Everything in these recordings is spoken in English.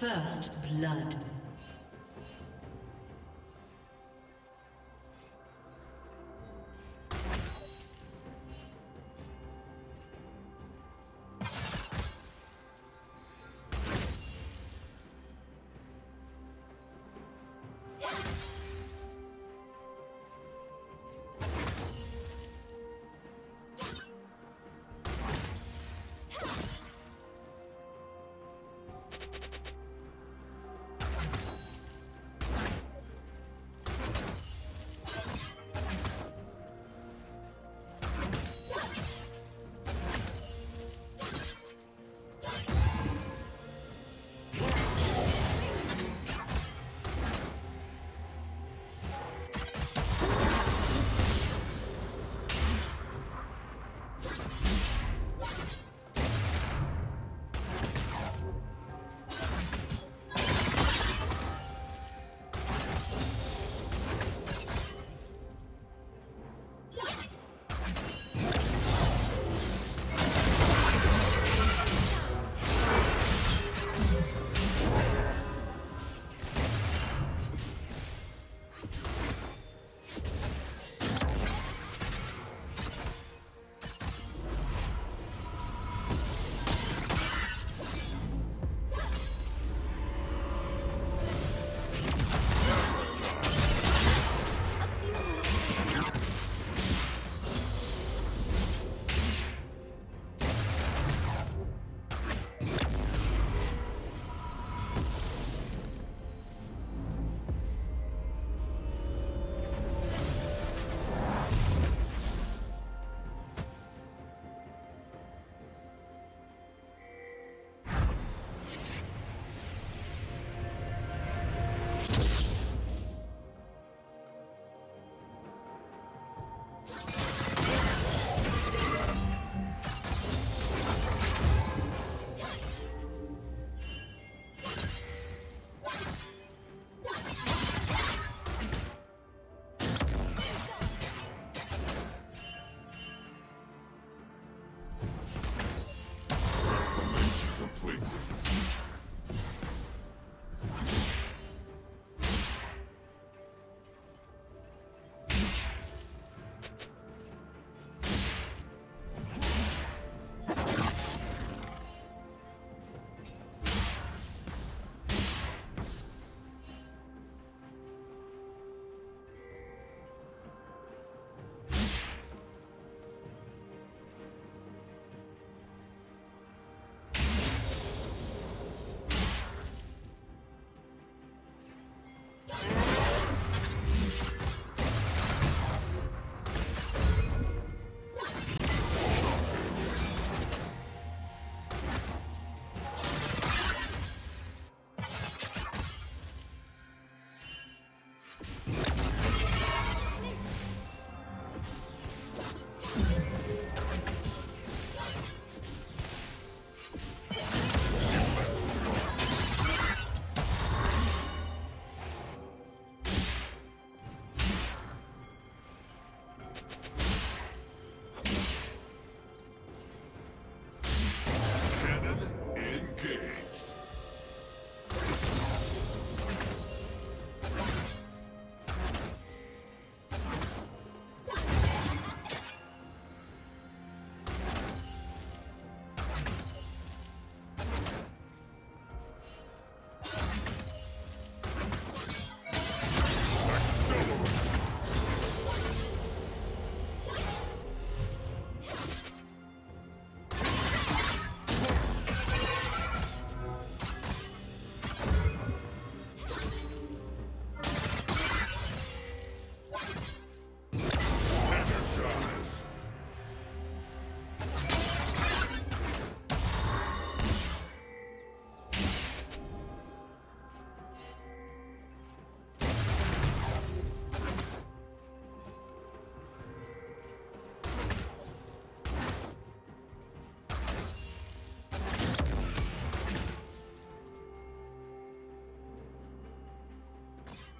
First blood.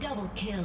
Double kill.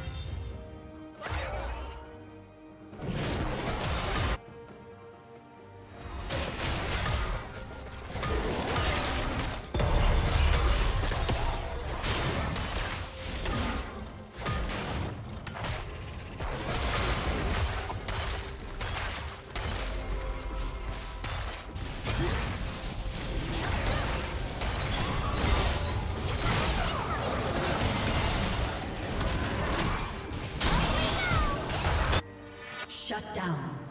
Shut